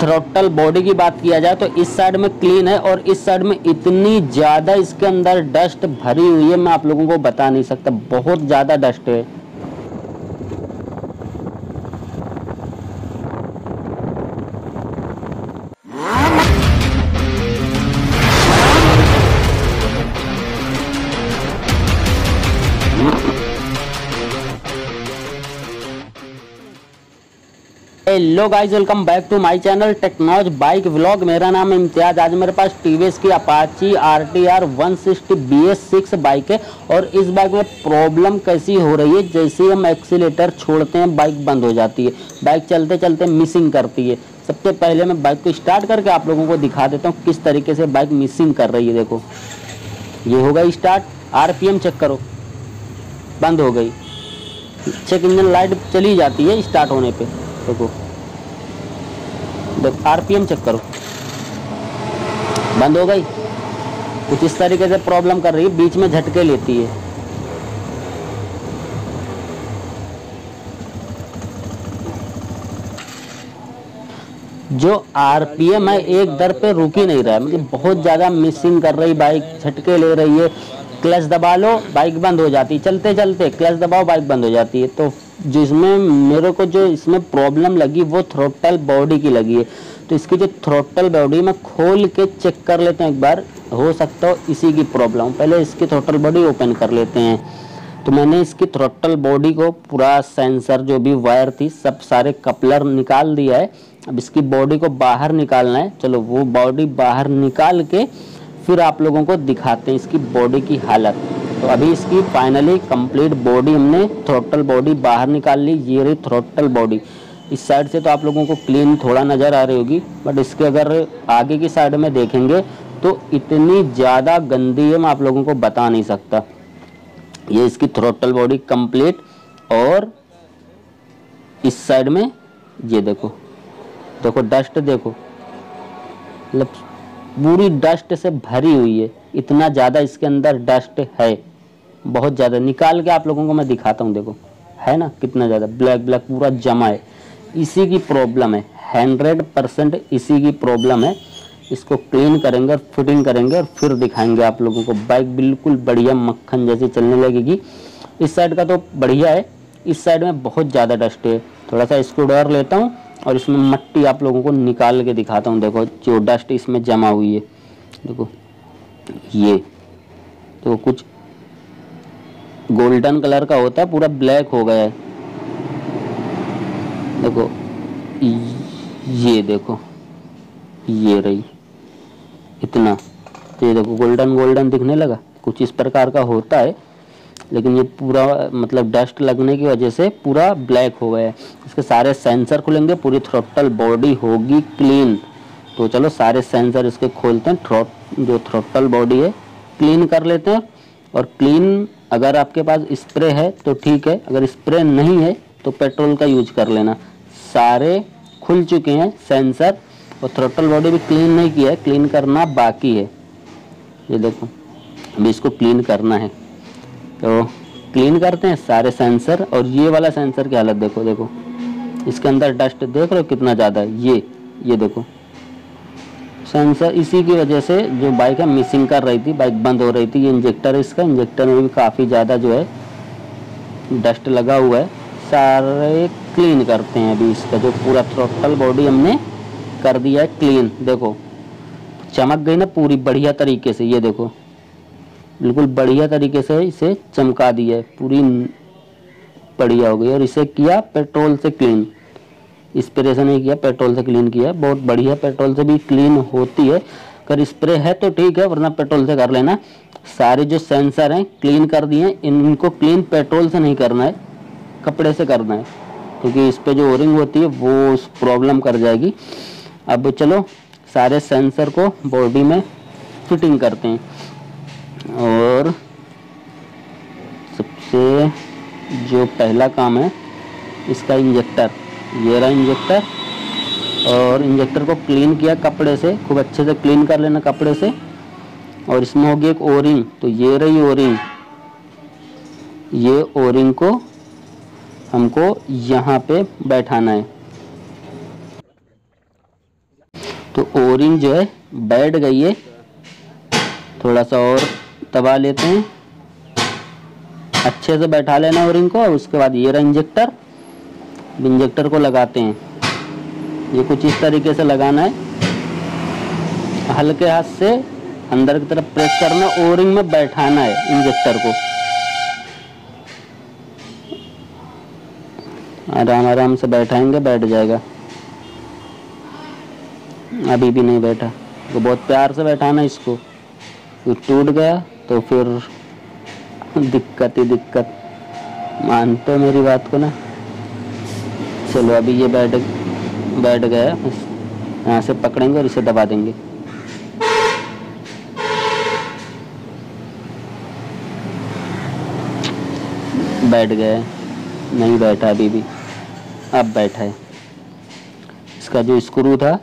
Throttle body की बात किया जाए तो इस साइड में क्लीन है और इस साइड में इतनी ज़्यादा इसके अंदर डस्ट भरी हुई है, मैं आप लोगों को बता नहीं सकता। बहुत ज़्यादा डस्ट है। Hello guys welcome back to my channel technology bike vlog मेरा नाम है इम्तियाज़, आज मेरे पास टीवीएस की Apache R T R one sixty B S six bike है और इस बाइक में प्रॉब्लम कैसी हो रही है? जैसे हम एक्सीटर छोड़ते हैं बाइक बंद हो जाती है। बाइक चलते चलते मिसिंग करती है। सबसे पहले मैं बाइक को स्टार्ट करके आप लोगों को दिखा देता हूँ किस तरीके से बाइक मिसिंग कर रही है, देखो। ये होगा स्टार्ट आरपीएम चेक करो। बंद हो गई। चेक इंजन लाइट चली जाती है स्टार्ट होने पर देखो। देखो आरपीएम चेक करो। बंद हो गई। कुछ इस तरीके से प्रॉब्लम कर रही है, बीच में झटके लेती है। जो आरपीएम है, एक दर पे रुक नहीं रहा है। मतलब बहुत ज़्यादा मिसिंग कर रही बाइक झटके ले रही है। क्लच दबा लो बाइक बंद हो जाती। है चलते चलते क्लच दबाओ बाइक बंद हो जाती है। तो जिसमें मेरे को जो इसमें प्रॉब्लम लगी, वो थ्रोटल बॉडी की लगी है। तो इसकी जो थ्रोटल बॉडी मैं खोल के चेक कर लेते हैं एक बार, हो सकता हो इसी की प्रॉब्लम पहले इसकी थ्रोटल बॉडी ओपन कर लेते हैं। तो मैंने इसकी थ्रोटल बॉडी को पूरा सेंसर जो भी वायर थी, सब सारे कपलर निकाल दिया है। अब इसकी बॉडी को बाहर निकालना है। चलो, वो बॉडी बाहर निकाल के फिर आप लोगों को दिखाते हैं इसकी बॉडी की हालत। तो अभी इसकी फाइनली कंप्लीट बॉडी हमने थ्रोटल बॉडी बाहर निकाल ली, ये रही थ्रोटल बॉडी इस साइड से तो आप लोगों को क्लीन थोड़ा नज़र आ रही होगी बट इसके अगर आगे की साइड में देखेंगे तो इतनी ज़्यादा गंदी है मैं आप लोगों को बता नहीं सकता। ये इसकी थ्रोटल बॉडी कंप्लीट और इस साइड में ये देखो देखो डस्ट देखो मतलब पूरी डस्ट से भरी हुई है। इतना ज़्यादा इसके अंदर डस्ट है। बहुत ज़्यादा। निकाल के आप लोगों को मैं दिखाता हूँ, देखो। है ना? कितना ज़्यादा। ब्लैक ब्लैक पूरा जमा है। इसी की प्रॉब्लम है। हंड्रेड परसेंट इसी की प्रॉब्लम है। इसको क्लीन करेंगे और फिटिंग करेंगे और फिर दिखाएँगे आप लोगों को। बाइक बिल्कुल बढ़िया मक्खन जैसी चलने लगेगी। इस साइड का तो बढ़िया है। इस साइड में बहुत ज़्यादा डस्ट है। थोड़ा सा स्क्रू ड्राइवर लेता हूँ। और इसमें मट्टी आप लोगों को निकाल के दिखाता हूँ। देखो, जो डस्ट इसमें जमा हुई है। देखो, ये। तो कुछ गोल्डन कलर का होता है, पूरा ब्लैक हो गया है। देखो, ये देखो, ये रही। इतना। ये देखो गोल्डन गोल्डन दिखने लगा। कुछ इस प्रकार का होता है। लेकिन ये पूरा मतलब डस्ट लगने की वजह से पूरा ब्लैक हो गया है। इसके सारे सेंसर खुलेंगे, पूरी थ्रोटल बॉडी होगी क्लीन तो चलो सारे सेंसर इसके खोलते हैं थ्रोट जो थ्रोटल बॉडी है क्लीन कर लेते हैं। और क्लीन अगर आपके पास स्प्रे है तो ठीक है। अगर स्प्रे नहीं है तो पेट्रोल का यूज़ कर लेना। सारे खुल चुके हैं सेंसर, और थ्रोटल बॉडी भी क्लीन नहीं किया है क्लीन करना बाकी है। ये देखो, अभी इसको क्लीन करना है। तो क्लीन करते हैं, सारे सेंसर और ये वाला सेंसर की हालत देखो देखो। इसके अंदर डस्ट देख रहे हो कितना ज़्यादा है? ये ये देखो। सेंसर इसी की वजह से जो बाइक है मिसिंग कर रही थी बाइक बंद हो रही थी, ये इंजेक्टर इसका। इंजेक्टर में भी काफ़ी ज़्यादा जो है डस्ट लगा हुआ है। सारे क्लीन करते हैं अभी इसका, जो पूरा थ्रोटल बॉडी हमने कर दिया है क्लीन देखो। चमक गई ना पूरी बढ़िया तरीके से, ये देखो। बिल्कुल बढ़िया तरीके से इसे चमका दिया है। पूरी बढ़िया हो गई और इसे किया पेट्रोल से क्लीन। स्प्रे से नहीं किया, पेट्रोल से क्लीन किया। बहुत बढ़िया पेट्रोल से भी क्लीन होती है। अगर स्प्रे है तो ठीक है, वरना पेट्रोल से कर लेना। सारे जो सेंसर हैं, क्लीन कर दिए इनको क्लीन पेट्रोल से नहीं करना है, कपड़े से करना है। क्योंकि इस पर जो ओरिंग होती है, वो प्रॉब्लम कर जाएगी। अब चलो, सारे सेंसर को बॉडी में फिटिंग करते हैं। और सबसे जो पहला काम है, इसका इंजेक्टर ये रहा इंजेक्टर और इंजेक्टर को क्लीन किया कपड़े से, खूब अच्छे से क्लीन कर लेना कपड़े से और इसमें होगी एक ओरिंग तो ये रही ओरिंग ये ओरिंग को हमको यहाँ पे बैठाना है। तो ओरिंग जो है, बैठ गई है। थोड़ा सा और दबा लेते हैं। अच्छे से बैठा लेना ओरिंग को और उसके बाद ये रहा इंजेक्टर इंजेक्टर को लगाते हैं। ये कुछ इस तरीके से लगाना है। हल्के हाथ से अंदर की तरफ़ प्रेस करना ओरिंग में बैठाना है इंजेक्टर को। आराम आराम से बैठाएँगे, बैठ जाएगा। अभी भी नहीं बैठा। तो बहुत प्यार से बैठाना इसको। टूट गया। तो फिर दिक्कत ही दिक्कत। मानते हो मेरी बात को ना? चलो, अभी ये बैठ बैठ गया। यहाँ से पकड़ेंगे और इसे दबा देंगे। बैठ गए। नहीं बैठा अभी भी। अब बैठा है। इसका जो स्क्रू था,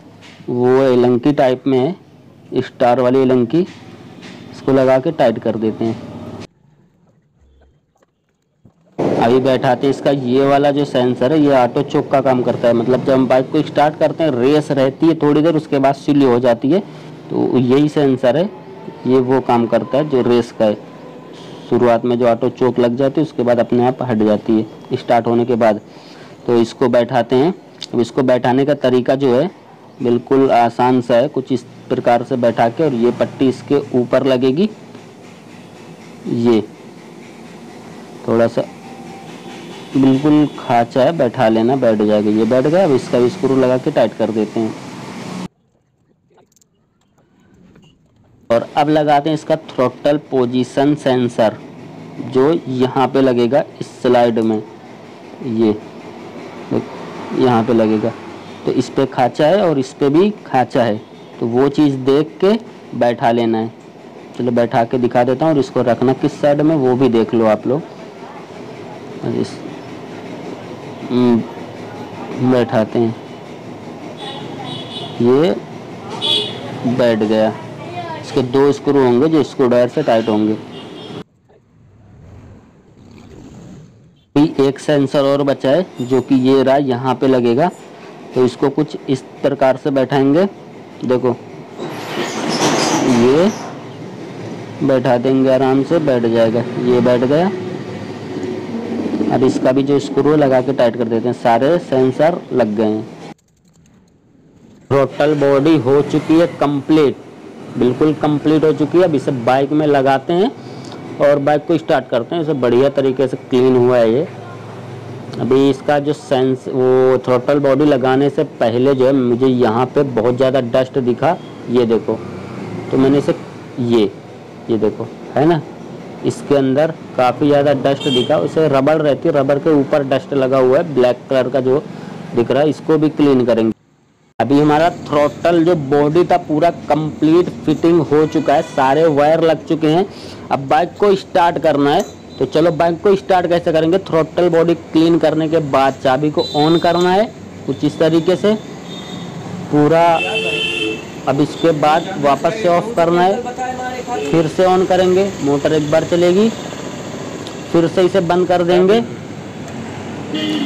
वो एलंकी टाइप में है। स्टार वाली एलंकी। इसको लगा के टाइट कर देते हैं। अभी बैठाते हैं, इसका ये वाला जो सेंसर है, ये ऑटो चोक का काम करता है। मतलब जब हम बाइक को स्टार्ट करते हैं रेस रहती है थोड़ी देर, उसके बाद सिली हो जाती है। तो यही सेंसर है, ये वो काम करता है जो रेस का है। शुरुआत में जो ऑटो चोक लग जाती है, उसके बाद अपने आप हट जाती है स्टार्ट होने के बाद। तो इसको बैठाते हैं। अब इसको बैठाने का तरीका जो है, बिल्कुल आसान सा है, कुछ इस प्रकार से बैठा के और ये पट्टी इसके ऊपर लगेगी। ये। थोड़ा सा बिल्कुल खाचा है, बैठा लेना, बैठ जाएगा। ये बैठ गया, अब इसका भी स्क्रू लगा के टाइट कर देते हैं। और अब लगाते हैं इसका थ्रोटल पोजीशन सेंसर जो यहाँ पे लगेगा इस स्लाइड में। ये यहाँ पे लगेगा। तो इस पे खाचा है और इस पे भी खाचा है। तो वो चीज़ देख के बैठा लेना है। चलो बैठा के दिखा देता हूँ और इसको रखना किस साइड में वो भी देख लो आप लोग। हम्म, बैठाते हैं। ये बैठ गया। इसके दो स्क्रू होंगे जो स्क्रू ड्राइवर से टाइट होंगे। एक सेंसर और बचा है जो कि ये रहा यहाँ पे लगेगा। तो इसको कुछ इस प्रकार से बैठाएँगे। देखो। ये बैठा देंगे आराम से, बैठ जाएगा। ये बैठ गया। अब इसका भी जो स्क्रू लगा के टाइट कर देते हैं। सारे सेंसर लग गए हैं। टोटल बॉडी हो चुकी है कंप्लीट बिल्कुल कंप्लीट हो चुकी है। अब इसे बाइक में लगाते हैं और बाइक को स्टार्ट करते हैं। इसे बढ़िया तरीके से क्लीन हुआ है ये। अभी इसका जो सेंस वो थ्रोटल बॉडी लगाने से पहले जो है, मुझे यहाँ पे बहुत ज़्यादा डस्ट दिखा। ये देखो। तो मैंने इसे, ये ये देखो। है ना? इसके अंदर काफ़ी ज़्यादा डस्ट दिखा। उसे रबड़ रहती है। रबड़ के ऊपर डस्ट लगा हुआ है। ब्लैक कलर का जो दिख रहा है, इसको भी क्लीन करेंगे। अभी हमारा थ्रोटल जो बॉडी था, पूरा कंप्लीट फिटिंग हो चुका है। सारे वायर लग चुके हैं। अब बाइक को स्टार्ट करना है। तो चलो बाइक को स्टार्ट कैसे करेंगे? थ्रोटल बॉडी क्लीन करने के बाद चाबी को ऑन करना है, कुछ इस तरीके से। पूरा अब इसके बाद वापस से ऑफ़ करना है। फिर से ऑन करेंगे मोटर एक बार चलेगी। फिर से इसे बंद कर देंगे।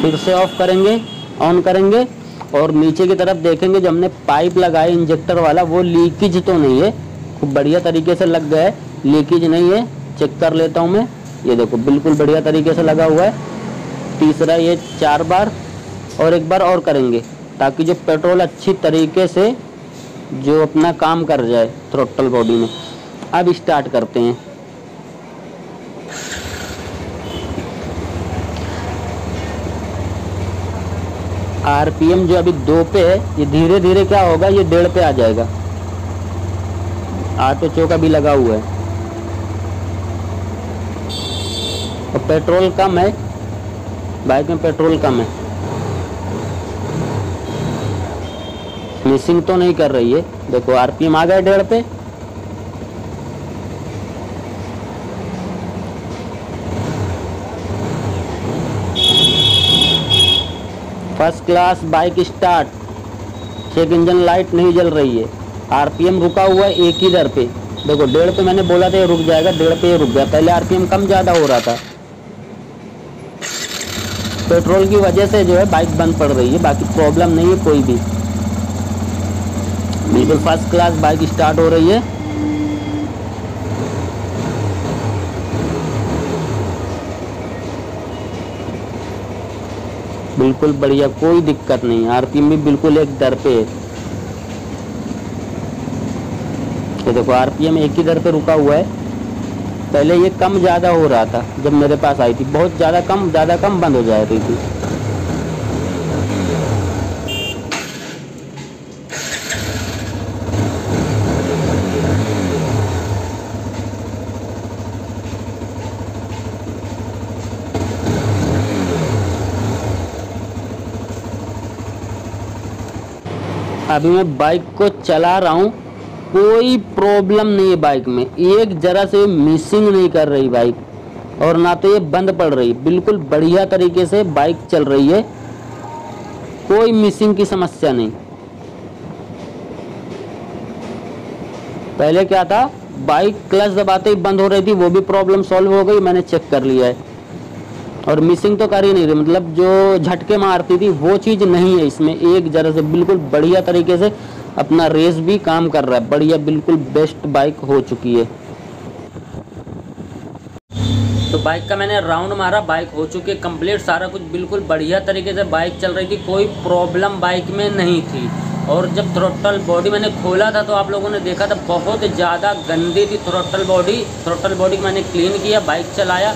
फिर से ऑफ़ करेंगे ऑन करेंगे। और नीचे की तरफ़ देखेंगे, जो हमने पाइप लगाई इंजेक्टर वाला, वो लीकेज तो नहीं है। खूब बढ़िया तरीके से लग गया है। लीकेज नहीं है। चेक कर लेता हूँ मैं। ये देखो, बिल्कुल बढ़िया तरीके से लगा हुआ है। तीसरा ये चार बार और एक बार और करेंगे, ताकि जो पेट्रोल अच्छी तरीके से जो अपना काम कर जाए थ्रोटल बॉडी में। अब स्टार्ट करते हैं। आरपीएम जो अभी दो पे है, ये धीरे धीरे क्या होगा, ये डेढ़ पे आ जाएगा। ऑटो चौका भी लगा हुआ है। पेट्रोल कम है, बाइक में पेट्रोल कम है। मिसिंग तो नहीं कर रही है। देखो आरपीएम आ गए डेढ़ पे। First class bike start check engine light नहीं जल रही है। आरपीएम रुका हुआ है एक ही दर पे। देखो, डेढ़ पे मैंने बोला था ये रुक जाएगा, डेढ़ पे ये रुक गया। पहले आरपीएम कम ज़्यादा हो रहा था। पेट्रोल की वजह से जो है बाइक बंद पड़ रही है, बाकी प्रॉब्लम नहीं है कोई भी। बिल्कुल फ़र्स्ट क्लास बाइक स्टार्ट हो रही है। बिल्कुल बढ़िया, कोई दिक्कत नहीं आरपीएम भी बिल्कुल एक दर पे। है देखो आरपीएम एक ही दर पे रुका हुआ है। पहले ये कम ज़्यादा हो रहा था, जब मेरे पास आई थी। बहुत ज़्यादा कम ज़्यादा कम बंद हो जा रही थी। अभी मैं बाइक को चला रहा हूँ। कोई प्रॉब्लम नहीं है बाइक में। एक जरा से मिसिंग नहीं कर रही बाइक और ना तो ये बंद पड़ रही। बिल्कुल बढ़िया तरीके से बाइक चल रही है। कोई मिसिंग की समस्या नहीं। पहले क्या था? बाइक क्लच दबाते ही बंद हो रही थी, वो भी प्रॉब्लम सॉल्व हो गई, मैंने चेक कर लिया है। और मिसिंग तो कर ही नहीं रही। मतलब जो झटके मारती थी, वो चीज़ नहीं है इसमें। एक जरा से बिल्कुल बढ़िया तरीके से अपना रेस भी काम कर रहा है। बढ़िया, बिल्कुल बेस्ट बाइक हो चुकी है। तो बाइक का मैंने राउंड मारा बाइक हो चुकी है कंप्लीट सारा कुछ बिल्कुल बढ़िया तरीके से बाइक चल रही थी, कोई प्रॉब्लम बाइक में नहीं थी। और जब थ्रोटल बॉडी मैंने खोला था तो आप लोगों ने देखा था, बहुत ज़्यादा गंदी थी थ्रोटल बॉडी थ्रोटल बॉडी मैंने क्लीन किया बाइक चलाया,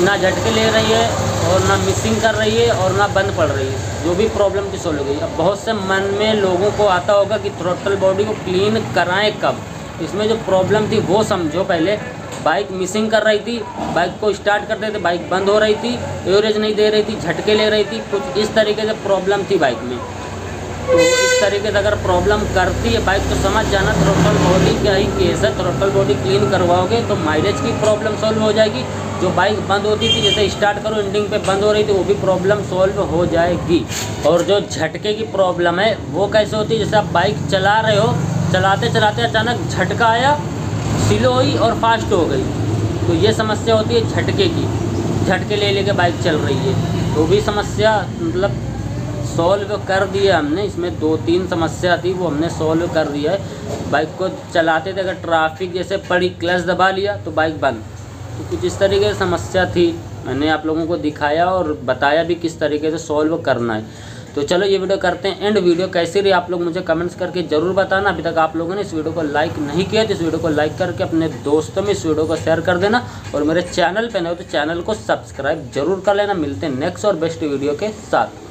ना झटके ले रही है और ना मिसिंग कर रही है और ना बंद पड़ रही है। जो भी प्रॉब्लम की सोल्व हो गई। अब बहुत से मन में लोगों को आता होगा कि थ्रोटल बॉडी को क्लीन कराएँ कब? इसमें जो प्रॉब्लम थी वो समझो पहले। बाइक मिसिंग कर रही थी बाइक को स्टार्ट करते थे बाइक बंद हो रही थी एवरेज नहीं दे रही थी, झटके ले रही थी। कुछ इस तरीके से प्रॉब्लम थी बाइक में। तो इस तरीके से अगर प्रॉब्लम करती है बाइक तो समझ जाना थ्रोटल बॉडी क्या ही केस है। थ्रोटल बॉडी क्लीन करवाओगे तो माइलेज की प्रॉब्लम सॉल्व हो जाएगी। जो बाइक बंद होती थी, जैसे स्टार्ट करो एंडिंग पे बंद हो रही थी, वो भी प्रॉब्लम सॉल्व हो जाएगी। और जो झटके की प्रॉब्लम है, वो कैसे होती है? जैसे आप बाइक चला रहे हो, चलाते चलाते अचानक झटका आया स्लो हुई और फास्ट हो गई। तो ये समस्या होती है झटके की। झटके ले लेके बाइक चल रही है। तो भी समस्या मतलब सॉल्व कर दिया हमने। इसमें दो तीन समस्या थी, वो हमने सॉल्व कर दिया है। बाइक को चलाते थे, अगर ट्रैफ़िक जैसे पड़ी क्लच दबा लिया तो बाइक बंद। तो कुछ इस तरीके से समस्या थी, मैंने आप लोगों को दिखाया और बताया भी किस तरीके से सॉल्व करना है। तो चलो ये वीडियो करते हैं एंड वीडियो कैसी रही आप लोग मुझे कमेंट्स करके ज़रूर बताना। अभी तक आप लोगों ने इस वीडियो को लाइक नहीं किया तो इस वीडियो को लाइक करके अपने दोस्तों में इस वीडियो को शेयर कर देना। और मेरे चैनल पर नहीं हो तो चैनल को सब्सक्राइब ज़रूर कर लेना। मिलते हैं नेक्स्ट और बेस्ट वीडियो के साथ।